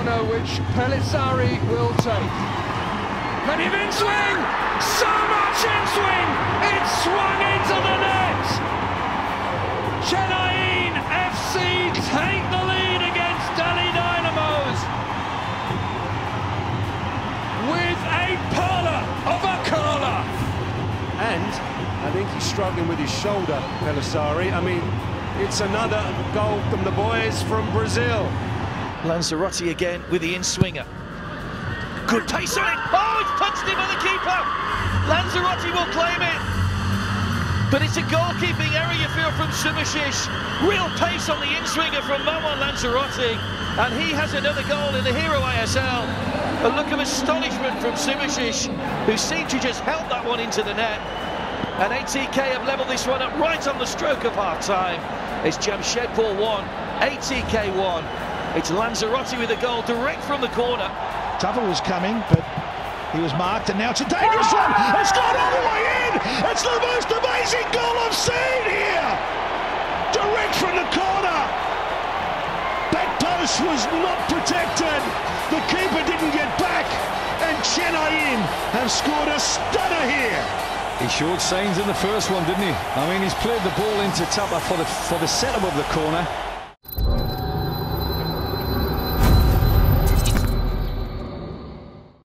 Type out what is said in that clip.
which Pelissari will take. Plenty of in-swing! So much in-swing! It swung into the net! Chennai FC take the lead against Delhi Dynamos with a perler of a curler. And I think he's struggling with his shoulder, Pelissari. I mean, it's another goal from the boys from Brazil. Lanzarote again with the in-swinger. Good pace on it. Oh, it's punched him by the keeper. Lanzarote will claim it. But it's a goalkeeping error, you feel, from Subhasish. Real pace on the in-swinger from Manuel Lanzarote. And he has another goal in the Hero ISL. A look of astonishment from Subhasish, who seemed to just help that one into the net. And ATK have levelled this one up right on the stroke of half-time. It's Jamshedpur 1, ATK 1. It's Lanzarotti with a goal direct from the corner. Tuffer was coming, but he was marked, and now it's a dangerous one. It's gone all the way in. It's the most amazing goal I've seen here. Direct from the corner. Back post was not protected. The keeper didn't get back, and Chennaiyin have scored a stunner here. He showed signs in the first one, didn't he? I mean, he's played the ball into Thapa for the for the setup of the corner.